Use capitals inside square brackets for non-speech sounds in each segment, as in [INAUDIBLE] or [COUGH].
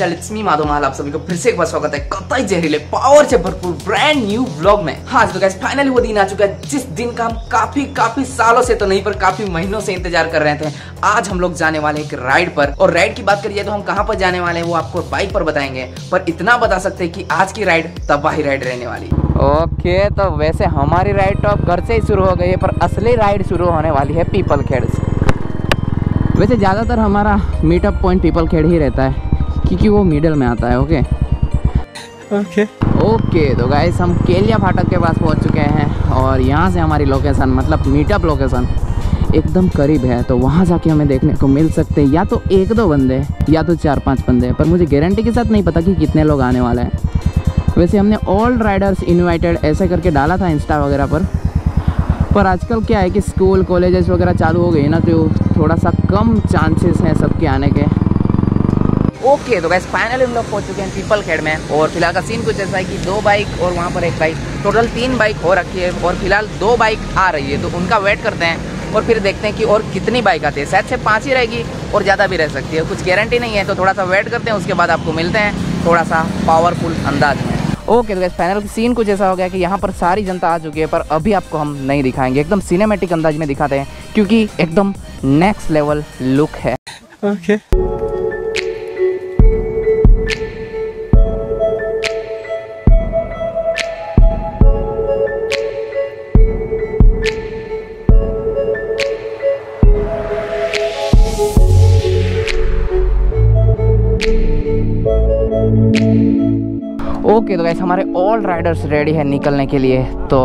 Channel it's me Madhav Mal आप सभी को फिर से एक बार स्वागत है कतई जहरीले पावर से भरपूर ब्रांड न्यू ब्लॉग में। हाँ तो गाइस फाइनली वो दिन आ चुका है, जिस दिन का हम काफ़ी काफ़ी सालों से तो नहीं, पर काफ़ी महीनों से इंतज़ार कर रहे थे। आज हम लोग जाने वाले एक राइड पर। और राइड की बात करिए तो हम कहाँ पर जाने वाले हैं, वो आपको बाइक पर बताएँगे। पर इतना बता सकते हैं कि आज की राइड तबाही राइड रहने वाली। ओके तो वैसे हमारी राइड तो अब घर से ही शुरू हो गई है, पर असली राइड शुरू होने वाली है पीपल खेड़ से। वैसे ज़्यादातर हमारा मीटअप पॉइंट पीपल खेड़ ही रहता है। क्योंकि वो मिडल में आता है ओके ओके ओके तो गाइस हम केलिया फाटक के पास पहुँच चुके हैं और यहाँ से हमारी लोकेशन मतलब मीटअप लोकेशन एकदम करीब है। तो वहाँ जाके हमें देखने को मिल सकते हैं। या तो एक दो बंदे या तो चार पाँच बंदे पर मुझे गारंटी के साथ नहीं पता कि कितने लोग आने वाले हैं। वैसे हमने ऑल राइडर्स इन्वाइटेड ऐसे करके डाला था इंस्टा वगैरह पर। पर आजकल क्या है कि स्कूल कॉलेजेस वगैरह चालू हो गई ना तो थोड़ा सा कम चांसेस हैं सबके आने के। ओके तो गैस फाइनली हम लोग पहुँच चुके हैं पीपल खेड़ में। और फ़िलहाल का सीन कुछ ऐसा है कि दो बाइक और वहाँ पर एक बाइक टोटल तीन बाइक हो रखी है और फ़िलहाल दो बाइक आ रही है तो उनका वेट करते हैं और फिर देखते हैं कि और कितनी बाइक आती है। शायद से पाँच ही रहेगी और ज़्यादा भी रह सकती है, कुछ गारंटी नहीं है तो थोड़ा सा वेट करते हैं, उसके बाद आपको मिलते हैं थोड़ा सा पावरफुल अंदाज में। ओके तो फाइनल सीन कुछ ऐसा हो गया कि यहाँ पर सारी जनता आ चुकी है, पर अभी आपको हम नहीं दिखाएँगे। एकदम सिनेमेटिक अंदाज में दिखाते हैं, क्योंकि एकदम नेक्स्ट लेवल लुक है। ओके ओके तो गैस हमारे ऑल राइडर्स रेडी है निकलने के लिए। तो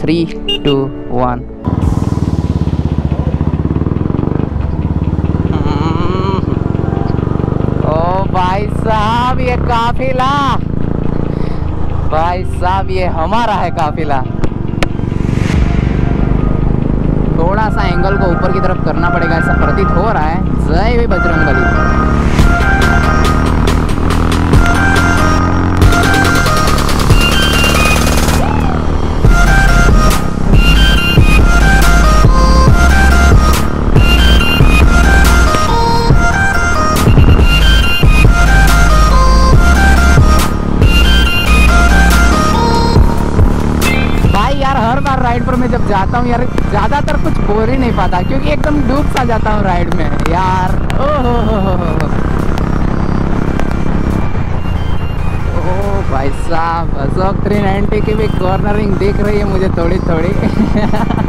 थ्री टू वन ओ भाई साहब, ये काफिला। भाई साहब, ये हमारा है काफिला। थोड़ा सा एंगल को ऊपर की तरफ़ करना पड़ेगा, ऐसा प्रतीत हो रहा है। जय भी बजरंग बली जाता हूँ यार, ज़्यादातर कुछ बोल ही नहीं पाता, क्योंकि एकदम डूब सा जाता हूँ राइड में, यार। ओ हो भाई साहब, अशोक 390 की भी कॉर्नरिंग दिख रही है मुझे थोड़ी थोड़ी [LAUGHS]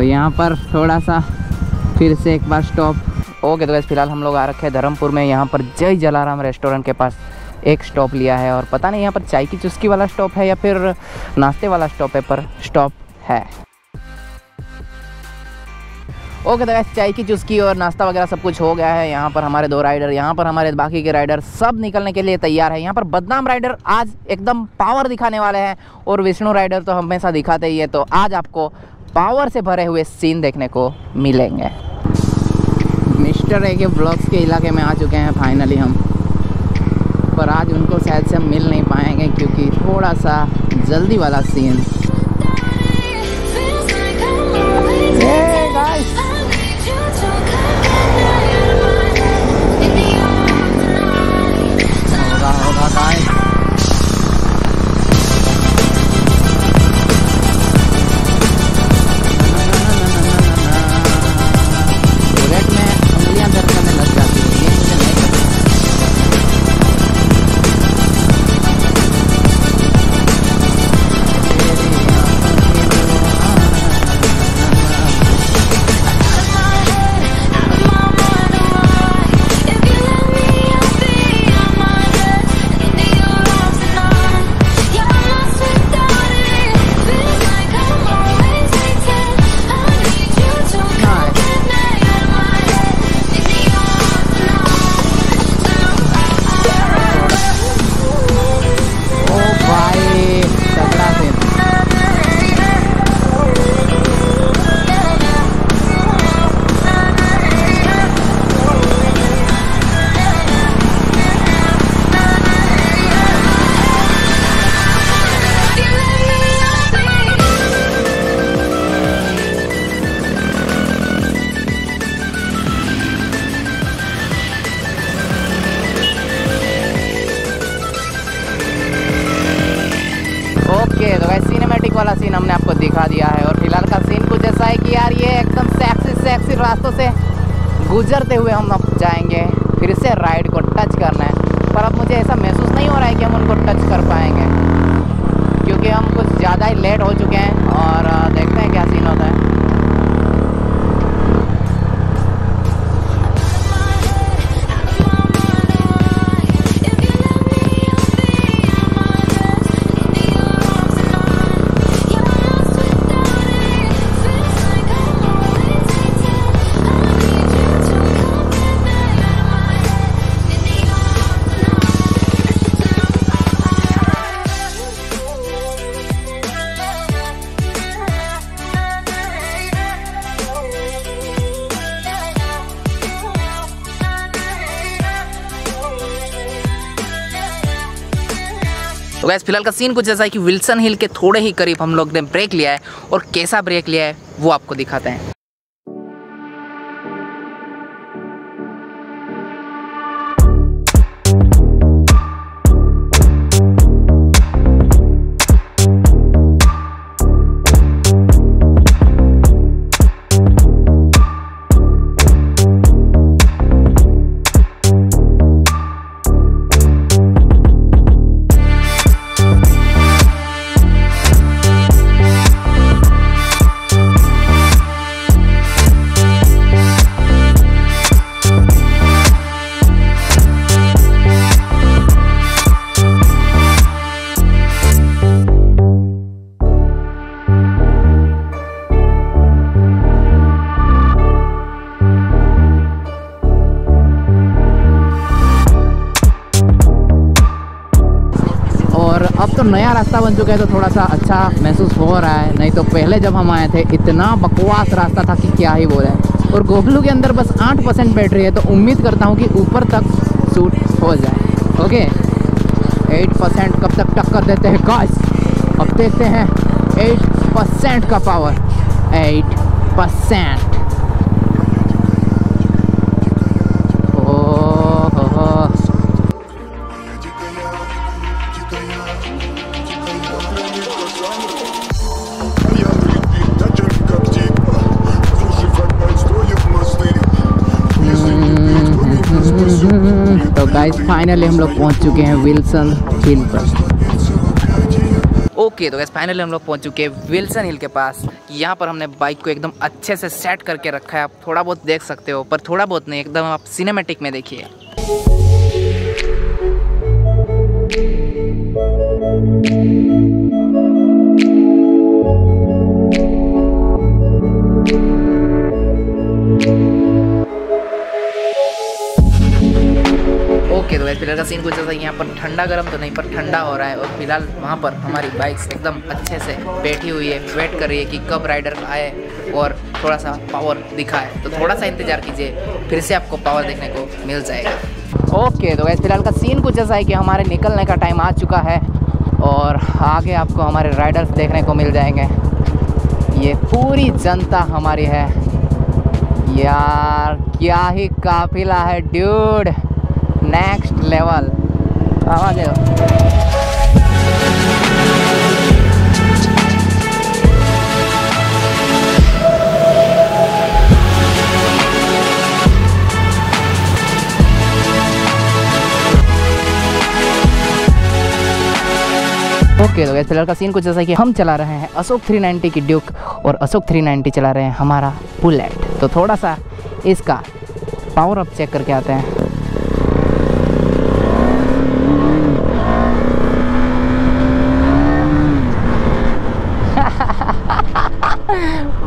तो यहाँ पर थोड़ा सा फिर से एक बार स्टॉप ओके तो वैसे फ़िलहाल हम लोग आ रखे हैं धर्मपुर में। यहाँ पर जय जलाराम रेस्टोरेंट के पास एक स्टॉप लिया है और पता नहीं यहाँ पर चाय की चुस्की वाला स्टॉप है या फिर नाश्ते वाला स्टॉप है पर स्टॉप है। ओके तो guys, चाय की चुस्की और नाश्ता वगैरह सब कुछ हो गया है। यहाँ पर हमारे दो राइडर यहाँ पर हमारे बाकी के राइडर सब निकलने के लिए तैयार है। यहाँ पर बदनाम राइडर आज एकदम पावर दिखाने वाले हैं और विष्णु राइडर तो हमेशा दिखाते ही है। तो आज आपको पावर से भरे हुए सीन देखने को मिलेंगे। मिस्टर ए के ब्लॉग्स के इलाके में आ चुके हैं फाइनली हम। पर आज उनको शायद से हम मिल नहीं पाएँगे क्योंकि थोड़ा सा जल्दी वाला सीन वाला सीन हमने आपको दिखा दिया है और फ़िलहाल का सीन कुछ ऐसा है कि यार ये एकदम सेक्सी सेक्सी रास्तों से गुजरते हुए हम अब जाएँगे, फिर से राइड को टच करना है। पर अब मुझे ऐसा महसूस नहीं हो रहा है कि हम उनको टच कर पाएँगे, क्योंकि हम कुछ ज़्यादा ही लेट हो चुके हैं और देखते हैं क्या सीन होता गैस, फ़िलहाल का सीन कुछ ऐसा है कि विल्सन हिल के थोड़े ही करीब हम लोग ने ब्रेक लिया है और कैसा ब्रेक लिया है, वो आपको दिखाते हैं। रास्ता बन चुका है तो थोड़ा सा अच्छा महसूस हो रहा है। नहीं तो पहले जब हम आए थे, इतना बकवास रास्ता था कि क्या ही बोले। और गोगलू के अंदर बस आठ परसेंट बैटरी है तो उम्मीद करता हूँ कि ऊपर तक सूट हो जाए। ओके? एट परसेंट कब तक टक्कर देते हैं गाइस अब देखते हैं एट परसेंट का power eight percent. Guys finally हम लोग पहुँच चुके हैं विल्सन हिल पर। ओके तो गैस फाइनली हम लोग पहुँच चुके हैं विल्सन हिल के पास। यहाँ पर हमने बाइक को एकदम अच्छे से सेट करके रखा है। आप थोड़ा बहुत देख सकते हो, पर थोड़ा बहुत नहीं, एकदम आप सिनेमेटिक में देखिए। ओके तो फ़िलहाल का सीन कुछ ऐसा यहाँ पर ठंडा गर्म तो नहीं, पर ठंडा हो रहा है। और फ़िलहाल वहाँ पर हमारी बाइक्स एकदम अच्छे से बैठी हुई है वेट कर रही है कि कब राइडर आए और थोड़ा सा पावर दिखाए। तो थोड़ा सा इंतज़ार कीजिए, फिर से आपको पावर देखने को मिल जाएगा। ओके तो वैसे फ़िलहाल का सीन कुछ ऐसा है कि हमारे निकलने का टाइम आ चुका है और आगे आपको हमारे राइडर्स देखने को मिल जाएँगे। ये पूरी जनता हमारी है। यार, क्या ही काफिला है ड्यूड नेक्स्ट लेवल आवाज़ ओके तो फ़िलहाल का सीन कुछ ऐसा कि हम चला रहे हैं अशोक 390 की ड्यूक और अशोक 390 चला रहे हैं हमारा बुलेट तो थोड़ा सा इसका पावर अप चेक करके आते हैं।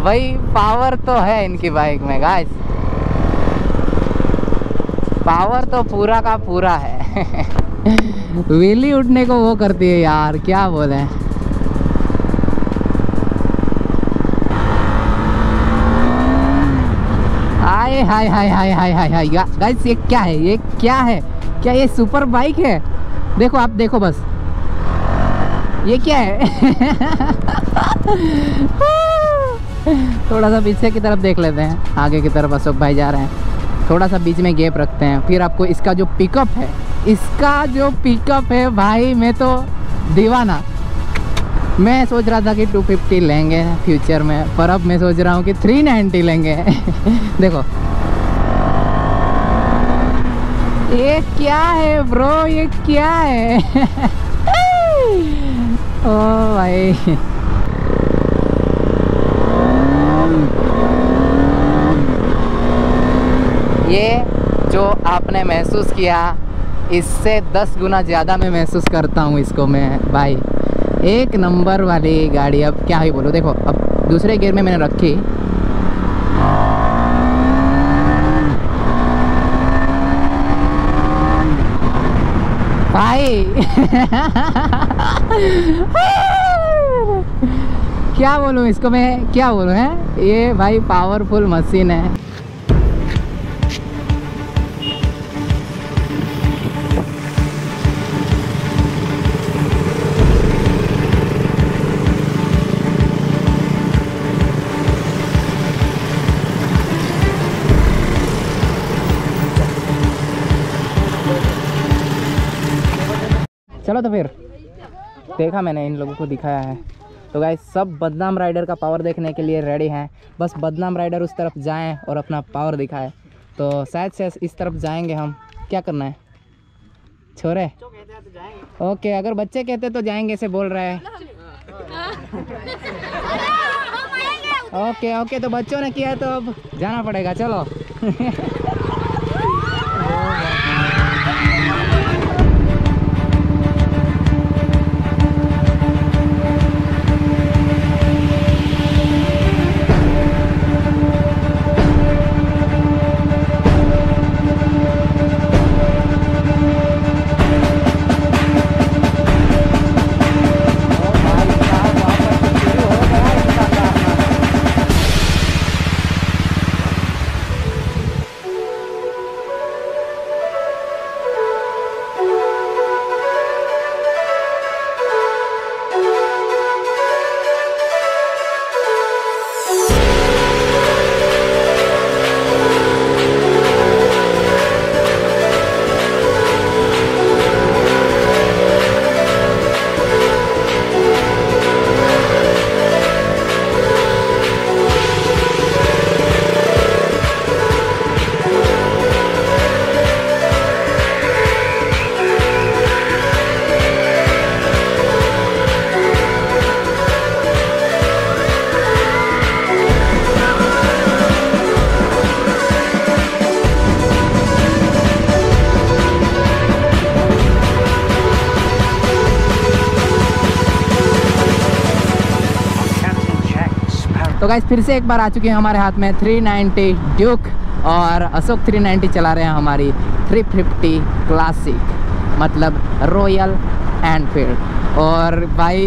भाई पावर तो है इनकी बाइक में गाइस पावर तो पूरा का पूरा है. [LAUGHS] व्हीली उठने को वो करती है यार, क्या बोले? हाय हाय हाय हाय हाय हाय हाय गाइस ये क्या है? ये क्या है? क्या ये सुपर बाइक है? देखो, आप देखो बस. ये क्या है? [LAUGHS] [LAUGHS] [LAUGHS] थोड़ा सा पीछे की तरफ़ देख लेते हैं। आगे की तरफ़ अशोक भाई जा रहे हैं। थोड़ा सा बीच में गैप रखते हैं। फिर आपको इसका जो पिकअप है, इसका जो पिकअप है भाई, मैं तो दीवाना। मैं सोच रहा था कि 250 लेंगे फ्यूचर में, पर अब मैं सोच रहा हूँ कि 390 लेंगे। [LAUGHS] देखो। ये क्या है ब्रो ये क्या है? [LAUGHS] ओ भाई। ये जो आपने महसूस किया, इससे दस गुना ज़्यादा मैं महसूस करता हूँ इसको मैं, भाई। एक नंबर वाली गाड़ी, अब क्या ही बोलूँ, देखो, अब दूसरे गियर में मैंने रखी। भाई। [LAUGHS] क्या बोलूँ इसको मैं, क्या बोलूँ, है? ये भाई पावरफुल मशीन है। चलो तो फिर। देखा मैंने इन लोगों को दिखाया है। तो गाइस सब बदनाम राइडर का पावर देखने के लिए रेडी हैं। बस बदनाम राइडर उस तरफ़ जाएँ और अपना पावर दिखाए। तो शायद से इस तरफ़ जाएँगे हम। क्या करना है? छोरे? ओके अगर बच्चे कहते तो जाएँगे ऐसे बोल रहे हैं। [LAUGHS] ओके ओके तो बच्चों ने किया तो अब जाना पड़ेगा चलो। [LAUGHS] तो गाइस फिर से एक बार आ चुके हैं हमारे हाथ में 390 ड्यूक और अशोक 390 चला रहे हैं हमारी 350 क्लासिक मतलब रॉयल एनफील्ड और भाई,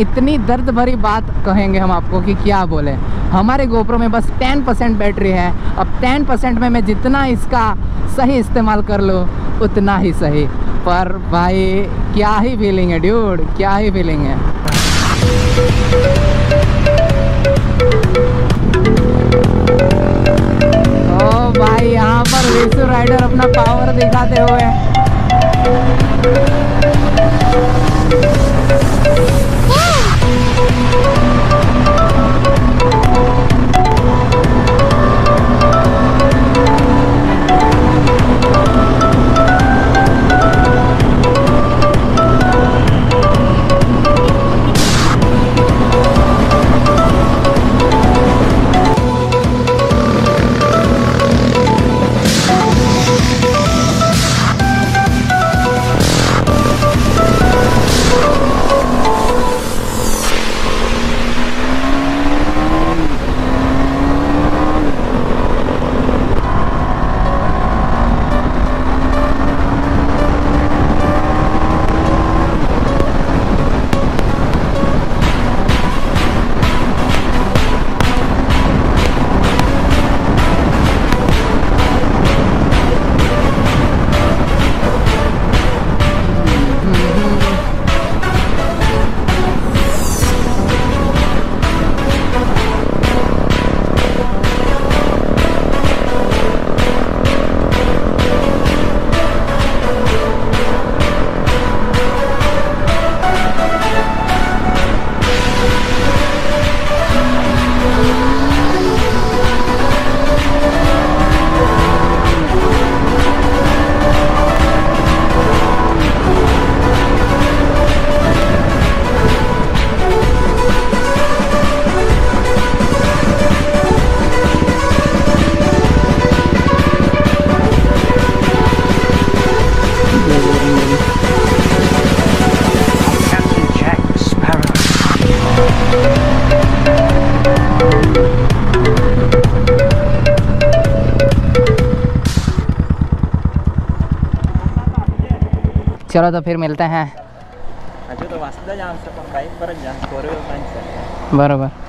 इतनी दर्द भरी बात कहेंगे हम आपको कि क्या बोले। हमारे गोप्रो में बस 10 परसेंट बैटरी है। अब 10 परसेंट में मैं जितना इसका सही इस्तेमाल कर लूँ, उतना ही सही। पर भाई, क्या ही फीलिंग है ड्यूड क्या ही फीलिंग है। राइडर अपना पावर दिखाते हुए। चलो तो फिर मिलते हैं। Aja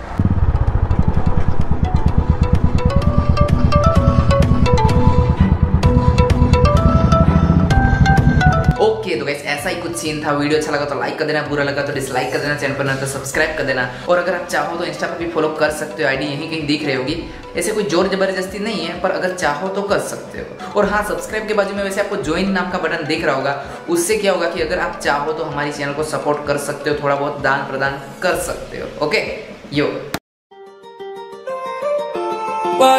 ऐसा ही कुछ सीन था, वीडियो अच्छा लगा तो लाइक कर देना, बुरा लगा तो डिसलाइक कर देना चैनल पर ना तो सब्सक्राइब कर देना। और अगर आप चाहो तो इंस्टा पर भी फॉलो कर सकते हो आईडी यहीं कहीं दिख रही होगी। ऐसे कोई ज़ोर ज़बरदस्ती नहीं है, पर अगर चाहो तो कर सकते हो। और हाँ सब्सक्राइब के बाजू में वैसे आपको ज्वाइन नाम का बटन दिख रहा होगा। उससे क्या होगा कि अगर आप चाहो तो हमारी चैनल को सपोर्ट कर सकते हो थोड़ा बहुत दान प्रदान कर सकते हो। Okay yo Why